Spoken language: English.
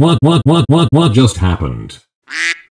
What what what what what just happened?